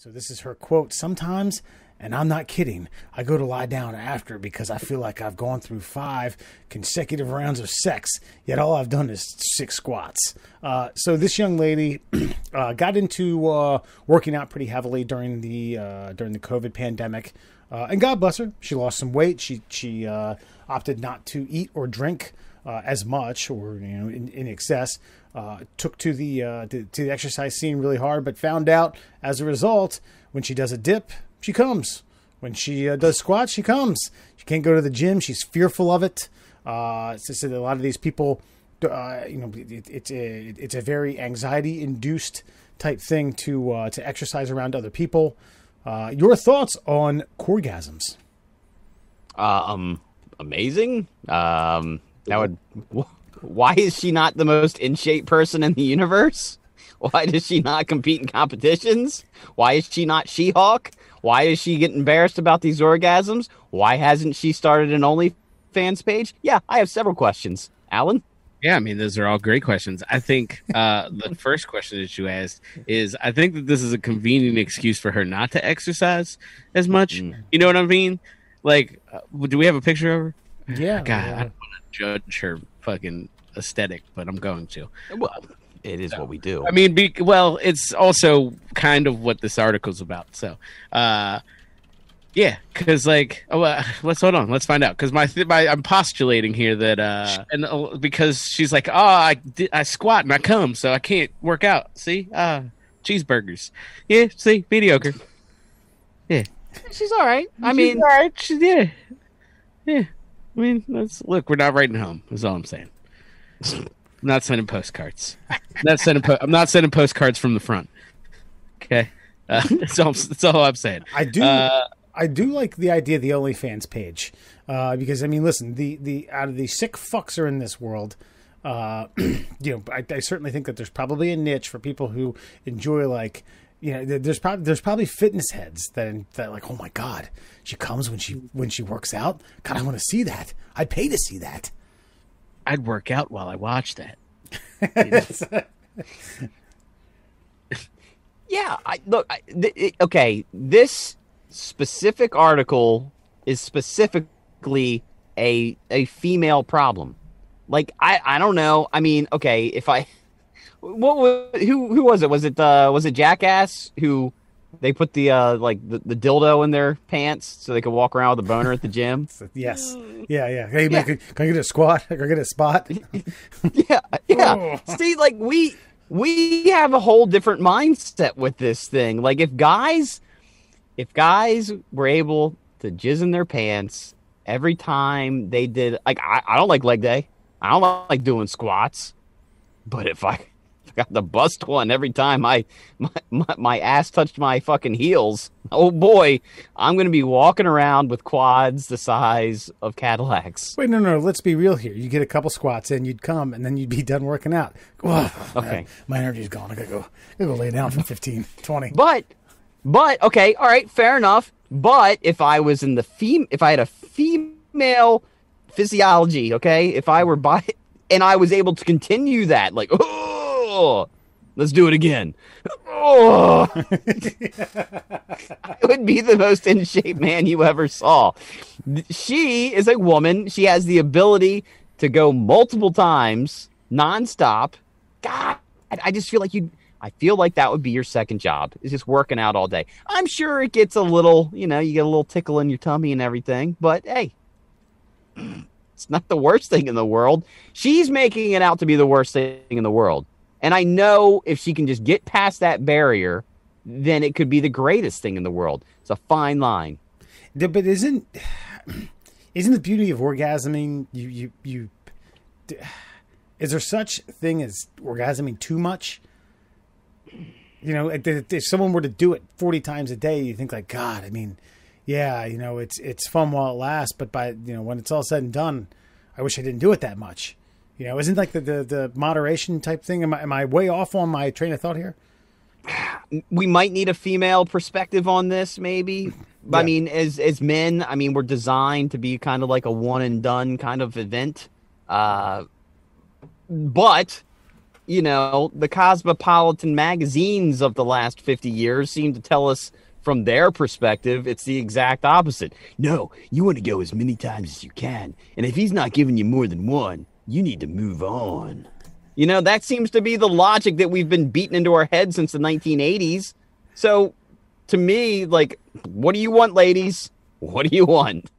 So this is her quote. Sometimes, and I'm not kidding, I go to lie down after because I feel like I've gone through five consecutive rounds of sex, yet all I've done is six squats. Uh, so this young lady uh, got into uh, working out pretty heavily during the uh, during the COVID pandemic, uh, and God bless her, she lost some weight. She she uh, opted not to eat or drink as much or you know in, in excess. Uh, took to the uh, to, to, the exercise scene really hard, but found out as a result when she does a dip, she comes. When she uh, does squats, she comes. She can't go to the gym. She's fearful of it. Uh, it's just a lot of these people, uh, you know, it, it's a it's a very anxiety induced type thing to uh, to exercise around other people. Your thoughts on orgasms? um, amazing. Um, that would why is she not the most in shape person in the universe? Why does she not compete in competitions? Why is she not She Hulk? Why is she getting embarrassed about these orgasms? Why hasn't she started an OnlyFans page? Yeah, I have several questions. Alan? Yeah, I mean, those are all great questions. I think uh, the first question that you asked is I think that this is a convenient excuse for her not to exercise as much. Mm. You know what I mean? Like, uh, do we have a picture of her? Yeah. God, yeah. I don't want to judge her fucking aesthetic, but I'm going to. Well, it is so, what we do. I mean, be, well, it's also kind of what this article's about. So, uh, yeah, because like, oh, uh, let's hold on, let's find out. Because my, my, I'm postulating here that, uh, and uh, because she's like, oh, I I squat and I come, so I can't work out. See, uh, cheeseburgers. Yeah, see, mediocre. Yeah, she's all right. I mean, all right. She's, yeah, yeah. I mean, let's look. We're not writing home. Is all I'm saying. I'm not sending postcards. I'm not sending. Po- I'm not sending postcards from the front. Okay, uh, that's all. That's all I'm saying. I do. Uh, I do like the idea of the OnlyFans page uh, because I mean, listen, the the out of the sick fucks are in this world. Uh, you know, I, I certainly think that there's probably a niche for people who enjoy like you know, there's probably there's probably fitness heads that that like, oh my god, she comes when she when she works out. God, I want to see that. I'd pay to see that. I'd work out while I watch that. yeah, I look. I, th- it, okay, this specific article is specifically a a female problem. Like I I don't know. I mean, okay, if I what was who who was it? Was it uh was it Jackass who they put the uh like the, the dildo in their pants so they could walk around with a boner at the gym? yes. Yeah, yeah. Hey, yeah. can I get a squat? Can I get a spot? yeah, yeah. Oh. See, like we we have a whole different mindset with this thing. Like if guys if guys were able to jizz in their pants every time they did like I, I don't like leg day. I don't like doing squats. But if I got the bust one every time I my, my, my ass touched my fucking heels. Oh boy, I'm going to be walking around with quads the size of Cadillacs. Wait, no, no, let's be real here. You get a couple squats in, you'd come, and then you'd be done working out. Oh, okay, my, my energy's gone. I gotta go. I gotta go lay down for 15, 20. But, but okay, all right, fair enough. But if I was in the fem, if I had a female physiology, okay, if I were by, and I was able to continue that, like, oh let's do it again. Oh, I would be the most in shape man you ever saw. She is a woman. She has the ability to go multiple times nonstop. God, I just feel like you. I feel like that would be your second job. Is just working out all day. I'm sure it gets a little, you know, you get a little tickle in your tummy and everything. But hey, it's not the worst thing in the world. She's making it out to be the worst thing in the world. And I know if she can just get past that barrier, then it could be the greatest thing in the world. It's a fine line. But isn't isn't the beauty of orgasming you you you is there such thing as orgasming too much? You know, if someone were to do it 40 times a day, you think like, God, I mean, yeah, you know, it's it's fun while it lasts, but by you know when it's all said and done, I wish I didn't do it that much. You know, isn't like the, the, the moderation type thing? Am I, am I way off on my train of thought here? We might need a female perspective on this, maybe. Yeah. I mean, as as men, I mean, we're designed to be kind of like a one and done kind of event. Uh, but you know, the cosmopolitan magazines of the last 50 years seem to tell us from their perspective, it's the exact opposite. No, you want to go as many times as you can. And if he's not giving you more than one, you need to move on. You know, that seems to be the logic that we've been beaten into our heads since the 1980s. So to me, like, what do you want, ladies? What do you want?